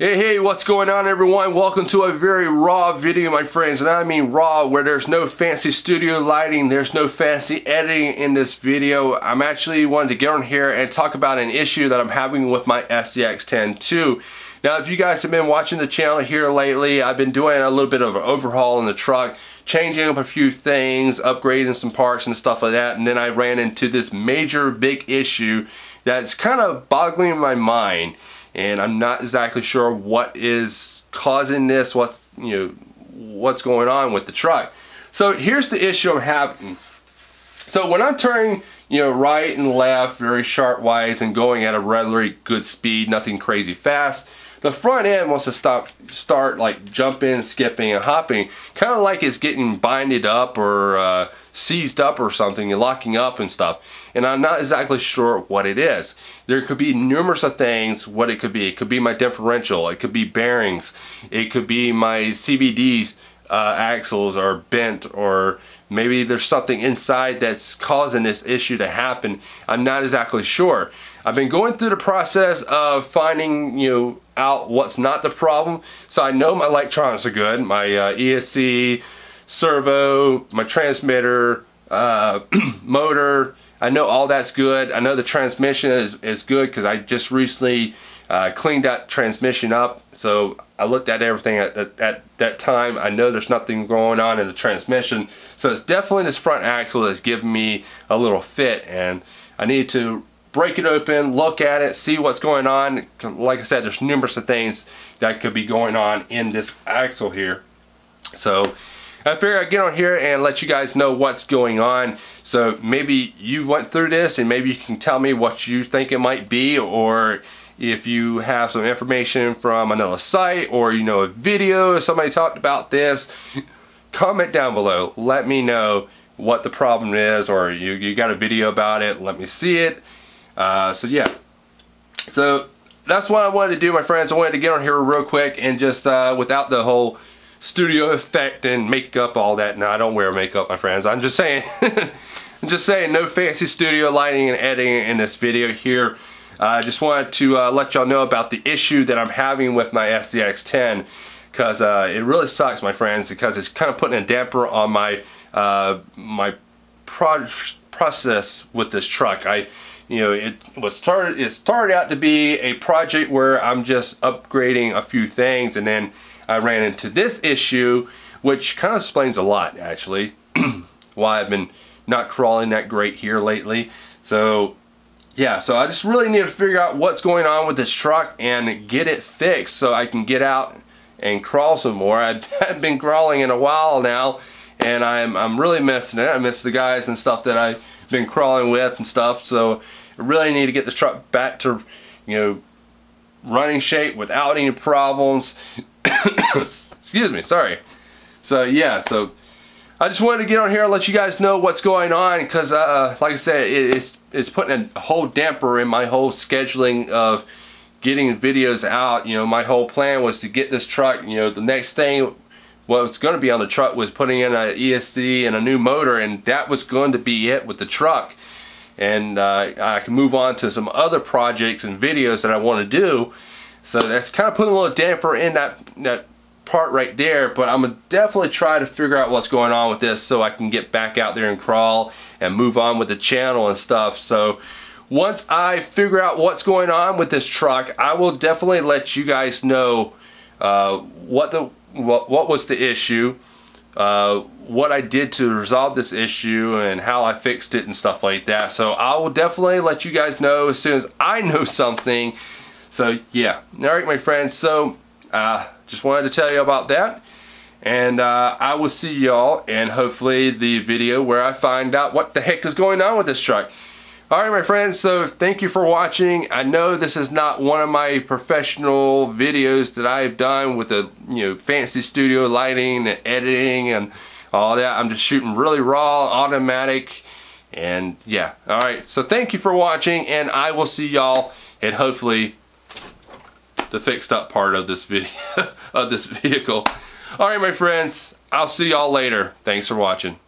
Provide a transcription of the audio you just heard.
Hey, hey, what's going on everyone? Welcome to a very raw video, my friends. And I mean raw, where there's no fancy studio lighting, there's no fancy editing in this video. I'm actually wanted to get on here and talk about an issue that I'm having with my SCX10 II. Now, if you guys have been watching the channel here lately, I've been doing a little bit of an overhaul in the truck, changing up a few things, upgrading some parts and stuff like that. And then I ran into this major big issue that's kind of boggling my mind and I'm not exactly sure what is causing this, what's, you know, what's going on with the truck. So here's the issue I'm having. So when I'm turning, you know, right and left, very sharp wise and going at a relatively good speed, nothing crazy fast, the front end wants to stop, start like jumping, skipping, and hopping, kind of like it's getting binded up or uh, seized up or something, and locking up and stuff. And I'm not exactly sure what it is. There could be numerous of things what it could be. It could be my differential, it could be bearings, it could be my CVD uh, axles are bent or maybe there's something inside that's causing this issue to happen. I'm not exactly sure. I've been going through the process of finding, you know, out what's not the problem. So I know my electronics are good. My uh, ESC, servo, my transmitter, uh, motor. I know all that's good. I know the transmission is, is good because I just recently uh, cleaned that transmission up. So I looked at everything at, at, at, that time. I know there's nothing going on in the transmission. So it's definitely this front axle that's giving me a little fit and I need to break it open, look at it, see what's going on. Like I said, there's numerous of things that could be going on in this axle here. So I figured I'd get on here and let you guys know what's going on. So maybe you went through this and maybe you can tell me what you think it might be or if you have some information from another site or you know a video somebody talked about this comment down below let me know what the problem is or you, you got a video about it let me see it uh, so yeah, so that's what I wanted to do, my friends. I wanted to get on here real quick and just uh, without the whole studio effect and makeup, all that. No, I don't wear makeup, my friends. I'm just saying, I'm just saying, no fancy studio lighting and editing in this video here. Uh, I just wanted to uh, let y'all know about the issue that I'm having with my SCX10 because uh, it really sucks, my friends, because it's kind of putting a damper on my uh, my pro process with this truck. I you know, it was started, it started out to be a project where I'm just upgrading a few things and then I ran into this issue, which kind of explains a lot actually, why I've been not crawling that great here lately. So yeah, so I just really need to figure out what's going on with this truck and get it fixed so I can get out and crawl some more. i have been crawling in a while now and I'm, I'm really missing it. I miss the guys and stuff that I've been crawling with and stuff. So I really need to get this truck back to, you know, running shape without any problems. Excuse me, sorry. So yeah, so I just wanted to get on here and let you guys know what's going on because, uh, like I said, it, it's it's putting a whole damper in my whole scheduling of getting videos out. You know, my whole plan was to get this truck. You know, the next thing what was going to be on the truck was putting in an ESC and a new motor, and that was going to be it with the truck and uh, I can move on to some other projects and videos that I want to do. So that's kind of putting a little damper in that, that part right there, but I'm gonna definitely try to figure out what's going on with this so I can get back out there and crawl and move on with the channel and stuff. So once I figure out what's going on with this truck, I will definitely let you guys know uh, what the what, what was the issue uh, what I did to resolve this issue and how I fixed it and stuff like that. So I will definitely let you guys know as soon as I know something. So yeah, alright my friends, so uh, just wanted to tell you about that. And uh, I will see y'all in hopefully the video where I find out what the heck is going on with this truck. Alright my friends, so thank you for watching. I know this is not one of my professional videos that I've done with the you know fancy studio lighting and editing and all that. I'm just shooting really raw, automatic, and yeah. Alright, so thank you for watching and I will see y'all and hopefully the fixed up part of this video of this vehicle. Alright my friends, I'll see y'all later. Thanks for watching.